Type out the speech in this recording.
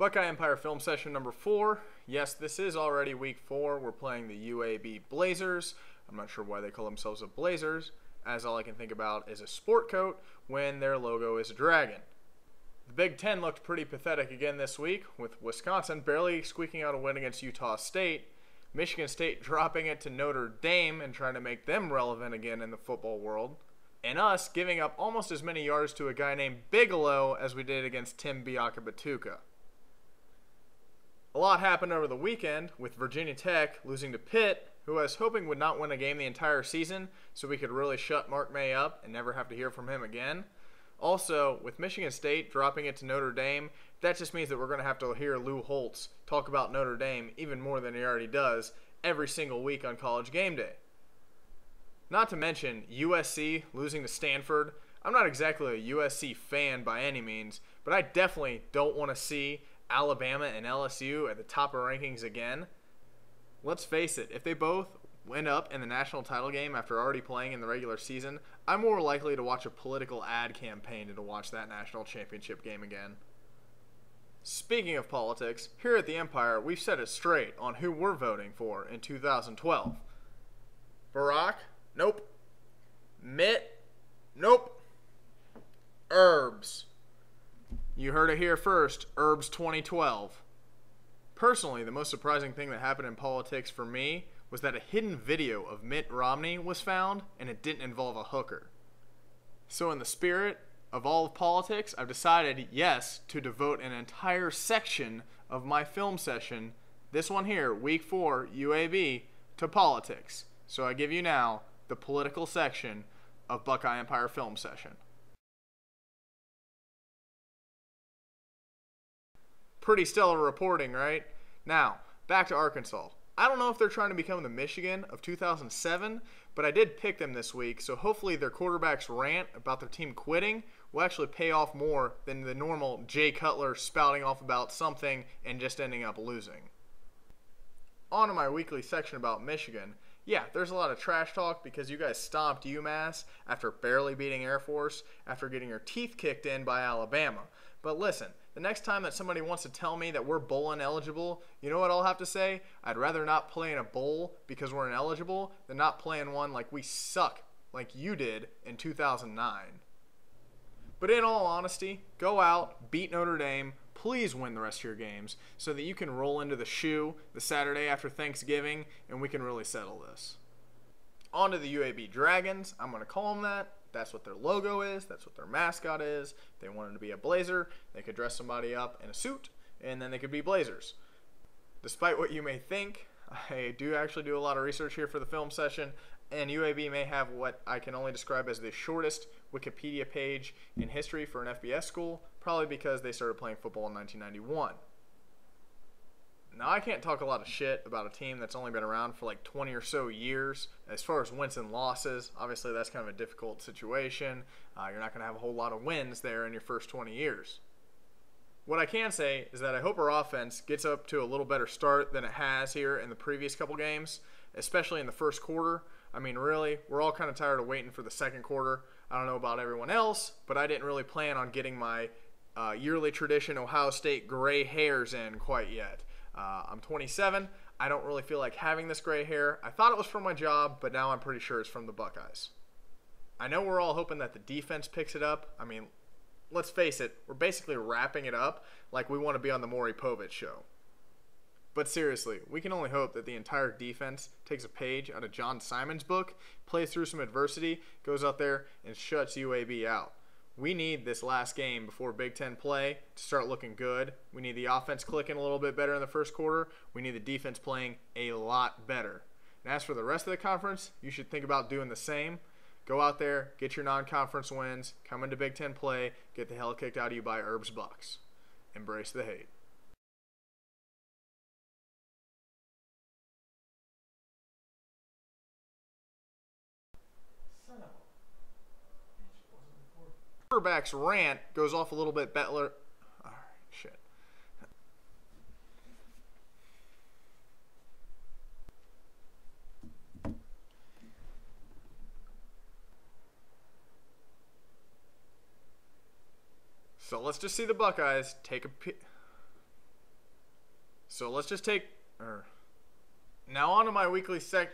Buckeye Empire film session number four. Yes, this is already week four. We're playing the UAB Blazers. I'm not sure why they call themselves the Blazers, as all I can think about is a sport coat when their logo is a dragon. The Big Ten looked pretty pathetic again this week, with Wisconsin barely squeaking out a win against Utah State, Michigan State dropping it to Notre Dame and trying to make them relevant again in the football world, and us giving up almost as many yards to a guy named Bigelow as we did against Tim Biakabatuka. A lot happened over the weekend with Virginia Tech losing to Pitt, who I was hoping would not win a game the entire season so we could really shut Mark May up and never have to hear from him again. Also, with Michigan State dropping it to Notre Dame, that just means that we're going to have to hear Lou Holtz talk about Notre Dame even more than he already does every single week on college game day. Not to mention USC losing to Stanford. I'm not exactly a USC fan by any means, but I definitely don't want to see Alabama and LSU at the top of rankings again. Let's face it, if they both end up in the national title game after already playing in the regular season, I'm more likely to watch a political ad campaign than to watch that national championship game again. Speaking of politics, here at the Empire, we've set it straight on who we're voting for in 2012. Barack? Nope. Mitt? Nope. Herbs. You heard it here first, Herbs 2012. Personally, the most surprising thing that happened in politics for me was that a hidden video of Mitt Romney was found and it didn't involve a hooker. So, in the spirit of all of politics, I've decided, yes, to devote an entire section of my film session, this one here, week four, UAB, to politics. So, I give you now the political section of Buckeye Empire Film Session. Pretty stellar reporting, right? Now, back to Arkansas. I don't know if they're trying to become the Michigan of 2007, but I did pick them this week, so hopefully their quarterback's rant about their team quitting will actually pay off more than the normal Jay Cutler spouting off about something and just ending up losing. On to my weekly section about Michigan. Yeah, there's a lot of trash talk because you guys stomped UMass after barely beating Air Force after getting your teeth kicked in by Alabama. But listen, the next time that somebody wants to tell me that we're bowl ineligible, you know what I'll have to say? I'd rather not play in a bowl because we're ineligible than not play in one like we suck, like you did in 2009. But in all honesty, go out, beat Notre Dame, please win the rest of your games so that you can roll into the shoe the Saturday after Thanksgiving and we can really settle this. On to the UAB Dragons. I'm going to call them that. That's what their logo is. That's what their mascot is. If they wanted to be a Blazer, they could dress somebody up in a suit, and then they could be Blazers. Despite what you may think, I do actually do a lot of research here for the film session, and UAB may have what I can only describe as the shortest Wikipedia page in history for an FBS school, probably because they started playing football in 1991. Now, I can't talk a lot of shit about a team that's only been around for like 20 or so years. As far as wins and losses, obviously that's kind of a difficult situation. Uh, you're not going to have a whole lot of wins there in your first 20 years. What I can say is that I hope our offense gets up to a little better start than it has here in the previous couple games, especially in the first quarter. I mean, really, we're all kind of tired of waiting for the second quarter. I don't know about everyone else, but I didn't really plan on getting my uh, yearly tradition Ohio State gray hairs in quite yet. Uh, I'm 27. I don't really feel like having this gray hair. I thought it was from my job, but now I'm pretty sure it's from the Buckeyes. I know we're all hoping that the defense picks it up. I mean, let's face it, we're basically wrapping it up like we want to be on the Maury Povich show. But seriously, we can only hope that the entire defense takes a page out of John Simon's book, plays through some adversity, goes out there, and shuts UAB out we need this last game before Big Ten play to start looking good. We need the offense clicking a little bit better in the first quarter. We need the defense playing a lot better. And as for the rest of the conference, you should think about doing the same. Go out there, get your non conference wins, come into Big Ten play, get the hell kicked out of you by Herbs Bucks. Embrace the hate. Quarterback's rant goes off a little bit better. All right, shit. So let's just see the Buckeyes take a. So let's just take. Er, now on to my weekly sec